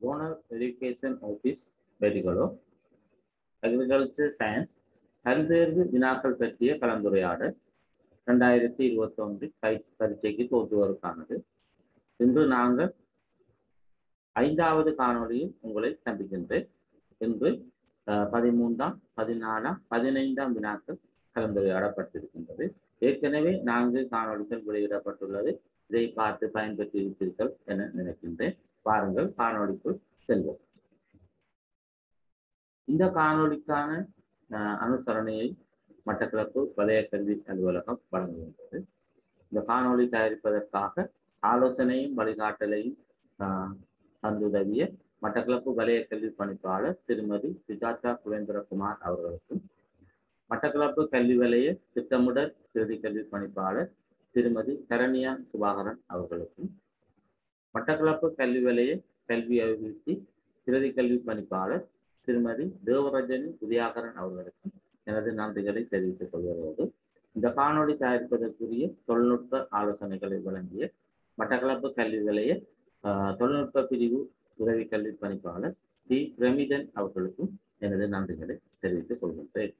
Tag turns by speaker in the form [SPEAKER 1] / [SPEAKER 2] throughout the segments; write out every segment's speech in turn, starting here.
[SPEAKER 1] zonal education office பெரிகளோ agriculture science கல்தேர்வு வினாக்கள் பற்றிய கலந்துரையாடல் ரெண்டாயிரத்தி இருபத்தி ஒன்றில் பரீட்சைக்கு தோற்றுவதற்கானது. இன்று நாங்கள் ஐந்தாவது காணொலியில் உங்களை சந்திக்கின்றேன். இன்று அஹ், பதிமூன்றாம் பதினாலாம் பதினைந்தாம் வினாக்கள் கலந்துரையாடப்பட்டிருக்கின்றது. ஏற்கனவே நான்கு காணொளிகள் வெளியிடப்பட்டுள்ளது. இதை பார்த்து பயன்பெற்றிருப்பீர்கள் என நினைக்கின்றேன். பாருங்கள் காணொலிக்குள் செல்வோம். இந்த காணொளிக்கான அனுசரணையை மட்டக்களப்பு வலய கல்வி அலுவலகம் வழங்குகின்றது. இந்த காணொளி தயாரிப்பதற்காக ஆலோசனையும் வழிகாட்டலையும் அஹ், தந்துதவிய மட்டக்களப்பு வலய கல்வி பணிப்பாளர் திருமதி சுஜாதா குலேந்திரகுமார் அவர்களுக்கும் மட்டக்களப்பு கல்வி வலய திட்டமிடல் இறுதி கல்வி பணிப்பாளர் திருமதி கரணியா சுபாகரன் அவர்களுக்கும் மட்டக்களப்பு கல்வி வலய கல்வி அபிவிருத்தி சிறதி கல்வி பணிப்பாளர் திருமதி தேவரஜனி உதயாகரன் அவர்களுக்கும் எனது நன்றிகளை தெரிவித்துக் கொள்வதோடு இந்த காணொலி தயாரிப்பதற்குரிய தொழில்நுட்ப ஆலோசனைகளை வழங்கிய மட்டக்களப்பு கல்வி வலய ஆஹ், தொழில்நுட்ப பிரிவு உதவி கல்வி பணிப்பாளர் டி பிரமிதன் அவர்களுக்கும் எனது நன்றிகளை தெரிவித்துக் கொள்கின்றேன்.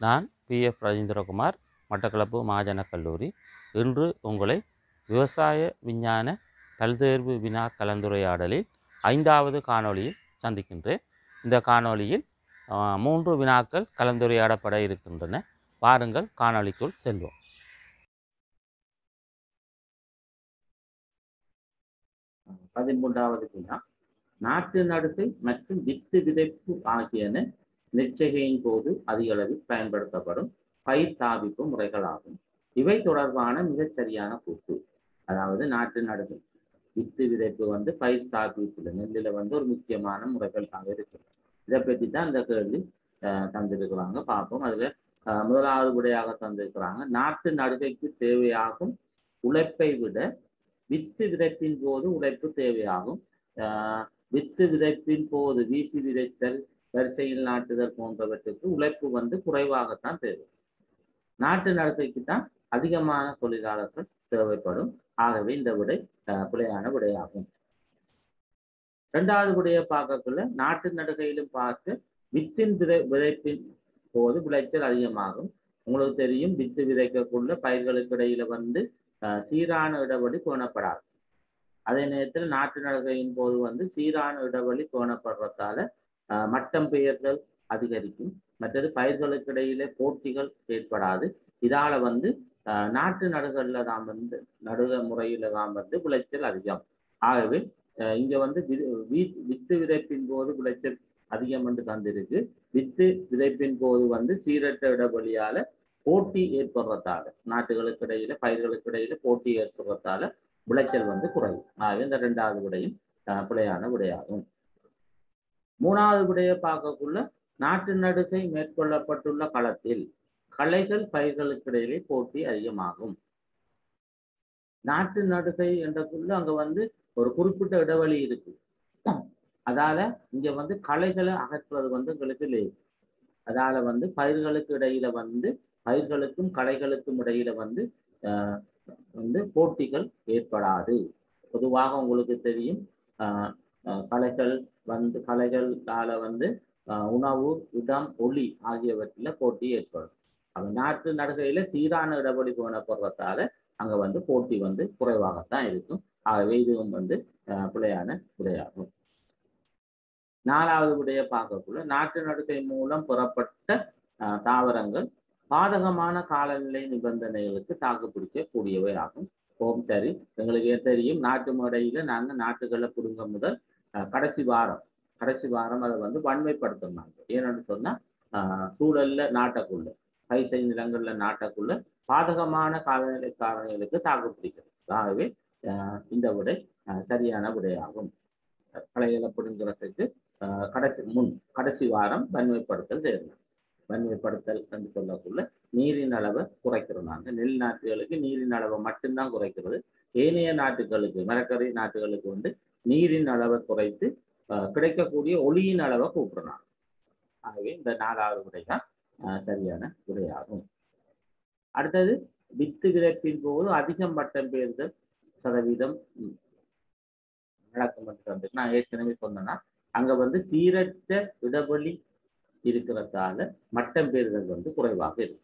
[SPEAKER 2] நான் பி எஃப் ராஜேந்திரகுமார் மட்டக்களப்பு மாஜன கல்லூரி. இன்று உங்களை விவசாய விஞ்ஞான பல்தேர்வு வினா கலந்துரையாடலில் ஐந்தாவது காணொளியில் சந்திக்கின்றேன். இந்த காணொளியில் மூன்று வினாக்கள் கலந்துரையாடப்பட இருக்கின்றன. வாருங்கள் காணொளிக்குள் செல்வோம்.
[SPEAKER 1] பதிமூன்றாவது வினா நாட்டு நடுகை மற்றும் வித்து விதைப்பு ஆகியன நிச்சயின் போது அதிக அளவில் பயன்படுத்தப்படும் பயிர் தாவிப்பு முறைகளாகும். இவை தொடர்பான மிகச்சரியான கூட்டு கூற்று. அதாவது நாட்டு நடுகை வித்து விதைப்பு வந்து பயிர் தாவிப்புல நெல்லில் வந்து ஒரு முக்கியமான முறைகளாக இருக்கு இதை பற்றி தான் இந்த கேள்வி அஹ், தந்திருக்கிறாங்க. பார்ப்போம். அதுல அஹ், முதலாவது விடையாக தந்திருக்கிறாங்க. நாட்டு நடுகைக்கு தேவையாகும் உழைப்பை விட வித்து விதைப்பின் போது உழைப்பு தேவையாகும். ஆஹ் வித்து விதைப்பின் போது வீசி விதைத்தல் வரிசையில் நாட்டுதல் போன்றவற்றுக்கு உழைப்பு வந்து குறைவாகத்தான் தேவை. நாட்டு நடத்தைக்கு தான் அதிகமான தொழிலாளர்கள் தேவைப்படும். ஆகவே இந்த விடை பிழையான விடையாகும். இரண்டாவது விடையை பார்க்கக்குள்ள நாட்டு நடுகையிலும் பார்த்து வித்தின் விதை விதைப்பின் போது விளைச்சல் அதிகமாகும். உங்களுக்கு தெரியும் வித்து விதைக்கக்குள்ள பயிர்களுக்கு இடையில வந்து ஆஹ் சீரான இடைவெளி கோணப்படாது அதே நேரத்தில் நாட்டு நடுகையின் போது வந்து சீரான இடைவெளி கோணப்படுறதால மட்டம் பெயர்தல் அதிகரிக்கும். மற்றது பயிர்களுக்கு இடையிலே போட்டிகள் ஏற்படாது. இதால வந்து நாட்டு நடுகள்ல தான் வந்து நடுக முறையில தான் வந்து விளைச்சல் அதிகம். ஆகவே இங்க வந்து வித்து விதைப்பின் போது விளைச்சல் அதிகம் என்று தந்திருக்கு. வித்து விதைப்பின் போது வந்து சீரற்ற இடைவெளியால போட்டி ஏற்படுறதால நாட்டுகளுக்கு இடையில பயிர்களுக்கு இடையில போட்டி ஏற்படுறதால விளைச்சல் வந்து குறையும். ஆகவே இந்த ரெண்டாவது விடையும் பிழையான விடையாகும். மூணாவது விடையை பார்க்கக்குள்ள நாட்டு நடுகை மேற்கொள்ளப்பட்டுள்ள களத்தில் கலைகள் பயிர்களுக்கு இடையிலே போட்டி அதிகமாகும். நாட்டு நடுகை என்றக்குள்ள அங்க வந்து ஒரு குறிப்பிட்ட இடைவெளி இருக்கு. அதால இங்க வந்து களைகளை அகற்றுவது வந்து உங்களுக்கு லேஸ் அதால வந்து பயிர்களுக்கு இடையில வந்து பயிர்களுக்கும் களைகளுக்கும் இடையில வந்து ஆஹ், வந்து போட்டிகள் ஏற்படாது. பொதுவாக உங்களுக்கு தெரியும் கலைகள் வந்து களைகளால வந்து உணவு இடம் ஒளி ஆகியவற்றில் போட்டி ஏற்படும். அது நாட்டு நடுகையில சீரான இடபடி போனப்படுறதால அங்க வந்து போட்டி வந்து குறைவாகத்தான் இருக்கும். ஆகவே இதுவும் வந்து பிழையான விடையாகும். நாலாவது விடையை பார்க்கக்குள்ள நாட்டு நடுகை மூலம் பெறப்பட்ட தாவரங்கள் பாதகமான காலநிலை நிபந்தனைகளுக்கு தாக்கு பிடிக்கக்கூடியவை ஆகும் ஓம் சரி. எங்களுக்கு தெரியும்? நாட்டு முறையில நாங்க நாட்டுகளை பிடுங்க முதல் கடைசி வாரம். கடைசி வாரம் அதை வந்து வன்மைப்படுத்தினாங்க ஏன்னு சொன்னா ஆஹ், சூழல்ல நாட்டக்குள்ள பைசை நிலங்கள்ல நாட்டக்குள்ள பாதகமான காலநிலை காரணிகளுக்கு தாக்குப்பிடிக்கிறது ஆகவே இந்த விடை சரியான விடையாகும். களைகளை பிடுங்கிறதுக்கு ஆஹ், கடைசி முன் கடைசி வாரம் வன்மைப்படுத்தல் செய்யணும் வன்மைப்படுத்தல் என்று சொல்லக்குள்ள நீரின் அளவை குறைக்கிறோம் நாங்க நெல் நாட்டுகளுக்கு நீரின் அளவை மட்டும்தான் குறைக்கிறது. ஏனைய நாட்டுகளுக்கு மரக்கறி நாட்டுகளுக்கு வந்து நீரின் அளவை குறைத்து அஹ், கிடைக்கக்கூடிய ஒளியின் அளவை கூப்பிடுறாங்க ஆகவே இந்த நாலாவது விடை தான் சரியான விடையாகும் அடுத்தது வித்து விதைப்பின் போது அதிகம் பட்டம் பெயர்தல் சதவீதம் நடக்கும் என்று வந்து நான் ஏற்கனவே சொன்னேன்னா அங்க வந்து சீரற்ற இடைவெளி இருக்கிறதால மட்டம் பெறுதல் வந்து குறைவாக இருக்கும்.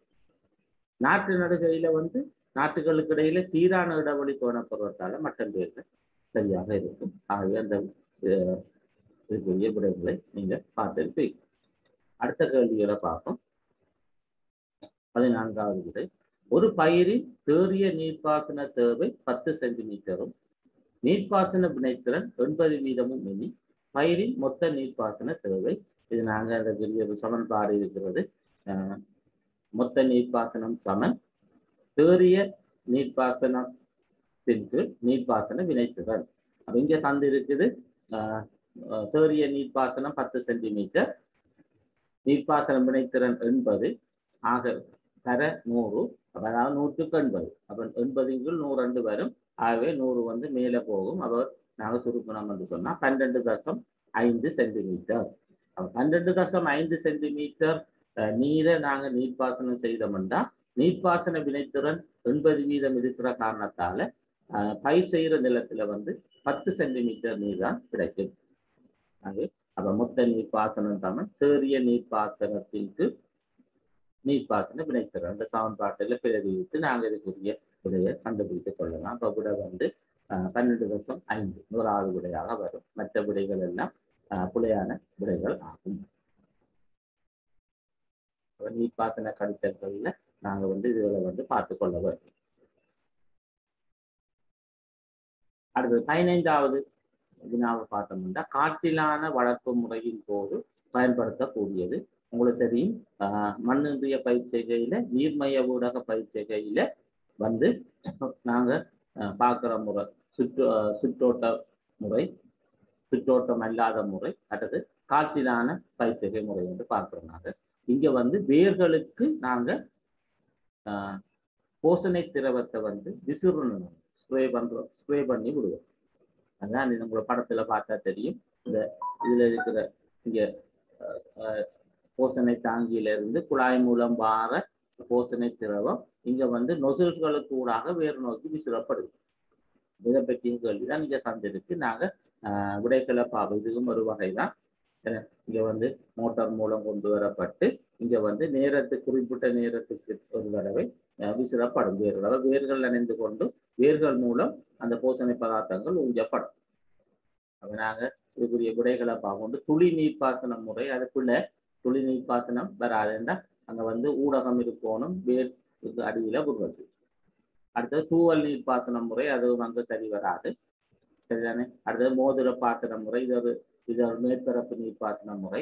[SPEAKER 1] நாட்டு நடுகையில வந்து நாட்டுகளுக்கு இடையில சீரான இடைவெளி தோணப்படுவதால மட்டம் பெறுதல். சரியாக இருக்கும். ஆகவே அந்த அஹ், இதுக்குரிய விடைகளை நீங்க பார்த்திருப்பீங்க அடுத்த கேள்விகளை பார்ப்போம். பதினான்காவது விடை. ஒரு பயிரின் தேறிய நீர்ப்பாசன தேவை பத்து சென்டிமீட்டரும் நீர்ப்பாசன வினைத்திறன் எண்பது வீதமும் எண்ணி பயிரின் மொத்த நீர்ப்பாசன தேவை இது நாங்கள் அந்த பெரிய ஒரு சமன்பாடு இருக்கிறது. அஹ், மொத்த நீர்ப்பாசனம் சமன் தேறிய நீர்ப்பாசனம் கீழ் நீர்ப்பாசன வினைத்திறன் அப்ப இங்க தந்து இருக்குது தேறிய நீர்ப்பாசனம் பத்து சென்டிமீட்டர். நீர்ப்பாசனம் வினைத்திறன் எண்பது ஆக தர நூறு அப்ப அதாவது நூற்றுக்கு எண்பது. அப்ப எண்பது கீழ் நூறு ரெண்டு வரும் ஆகவே நூறு வந்து மேலே போகும். அவர் நாங்கள் சுருக்கணும் என்று சொன்னால் பன்னெண்டு தசம் ஐந்து சென்டிமீட்டர். பன்னெண்டு தசம் ஐந்து சென்டிமீட்டர் நீரை நாங்கள் நீர்ப்பாசனம் செய்தோம்னா நீர்ப்பாசன வினைத்திறன் எண்பது வீதம் இருக்கிற காரணத்தால பயிர் செய்கிற நிலத்துல வந்து பத்து சென்டிமீட்டர் நீர் தான் கிடைக்கும். அது அப்ப மொத்த நீர்ப்பாசனம் தமிழ் தேறிய நீர்ப்பாசனத்திற்கு நீர்ப்பாசன வினைத்திறன் அந்த சமன்பாட்டில் பிரதிவித்து நாங்கள் இதுக்குரிய விடையை கண்டுபிடித்துக் கொள்ளலாம். அப்போ விடை வந்து பன்னெண்டு வருஷம் ஐந்து நூறாவது விடையாக வரும். மற்ற விடைகள் எல்லாம் புலையான விடைகள் ஆகும். நீர்ப்பாசன கடித்தல்களில் நாங்கள் வந்து இதுகளை வந்து பார்த்து கொள்ள வேண்டும். அடுத்தது பதினைந்தாவது வினாவை பார்த்தோம்னா காற்றிலான வளர்ப்பு முறையின் போது பயன்படுத்தக்கூடியது. உங்களுக்கு தெரியும் ஆஹ் மண்ணின்றிய பயிற்சிகையில நீர்மய ஊடக பயிற்சிகையில வந்து நாங்க பார்க்குற முறை சுற்று சுற்றோட்ட முறை சுற்றோட்டம் அல்லாத முறை அடுத்தது காற்றிலான பயிற்சிகை முறை என்று பார்க்கிறோம் நாங்கள் இங்க வந்து வேர்களுக்கு நாங்க ஆஹ் போசனை திரவத்தை வந்து விசிறணும் ஸ்ப்ரே பண்றோம் ஸ்ப்ரே பண்ணி விடுவோம். அதான் இது படத்தில் படத்துல பார்த்தா தெரியும். இந்த இதுல இருக்கிற இங்க போசனை தாங்கியில இருந்து குழாய் மூலம் வார போசனை திரவம் இங்க வந்து நொசில்களுக்கு ஊடாக வேறு நோக்கி விசிறப்படுது. இதை பற்றியும் கேள்விதான் இங்க தந்திருக்கு. நாங்க ஆஹ், இதுவும் ஒரு வகை தான் இங்க வந்து மோட்டார் மூலம் கொண்டு வரப்பட்டு இங்க வந்து நேரத்துக்கு குறிப்பிட்ட நேரத்துக்கு ஒரு தடவை அஹ், விசிறப்படும். வேர்கள். அதாவது வேர்கள் அணைந்து கொண்டு வேர்கள் மூலம் அந்த போசணை பதார்த்தங்கள் உஞ்சப்படும் அப்ப நாங்கள் இதுக்குரிய விடைகளை பார்க்கொண்டு துளி நீர் பாசனம் முறை அதுக்குள்ள துளி நீர் பாசனம் வராதுன்னா அங்க வந்து ஊடகம் இருக்கணும் வேர் அடியில விடுறது அடுத்தது தூவல் நீர் பாசனம் முறை அது அங்கே சரி வராது. சரிதானே? அடுத்தது மோதிர பாசன முறை இது ஒரு இது ஒரு மேற்பரப்பு பாசன முறை.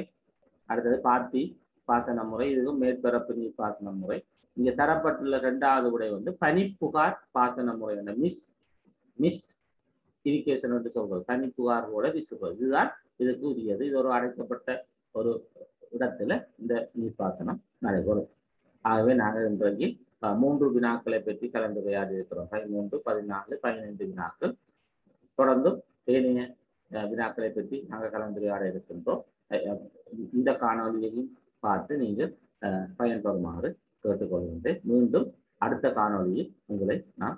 [SPEAKER 1] அடுத்தது பாத்தி பாசன முறை. இதுவும் மேற்பரப்பு நீர்ப்பாசன முறை. இங்கே தரப்பட்டுள்ள ரெண்டாவது உடை வந்து பனிப்புகார் பாசன முறை அந்த மிஸ் மிஸ்ட் இரிகேஷன் என்று சொல்றது பனிப்புகாரோட வீசுவது இதுதான் இதுக்கு உரியது. இது ஒரு அடைக்கப்பட்ட ஒரு இடத்துல இந்த நீர்ப்பாசனம் நடைபெறும். ஆகவே நாங்கள் இன்றைக்கு மூன்று வினாக்களை பற்றி கலந்துரையாடி இருக்கிறோம் பதிமூன்று பதினாலு பதினைந்து வினாக்கள். தொடர்ந்தும் ஏனைய வினாக்களை பற்றி நாங்கள் கலந்துரையாட இருக்கின்றோம். இந்த காணொலியையும் பார்த்து நீங்கள் பயன்பெறுமாறு கேட்டுக்கொள்கின்றேன். மீண்டும் அடுத்த காணொலியில் உங்களை நான்